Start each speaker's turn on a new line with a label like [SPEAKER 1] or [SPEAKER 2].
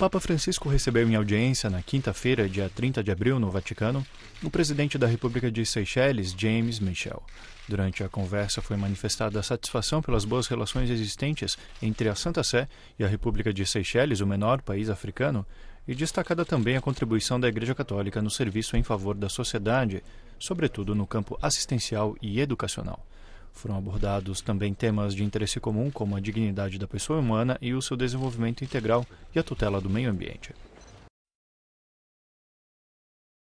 [SPEAKER 1] Papa Francisco recebeu em audiência na quinta-feira, dia 30 de abril, no Vaticano, o presidente da República de Seychelles, James Michel. Durante a conversa foi manifestada a satisfação pelas boas relações existentes entre a Santa Sé e a República de Seychelles, o menor país africano, e destacada também a contribuição da Igreja Católica no serviço em favor da sociedade, sobretudo no campo assistencial e educacional. Foram abordados também temas de interesse comum, como a dignidade da pessoa humana e o seu desenvolvimento integral e a tutela do meio ambiente.